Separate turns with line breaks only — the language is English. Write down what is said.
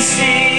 see.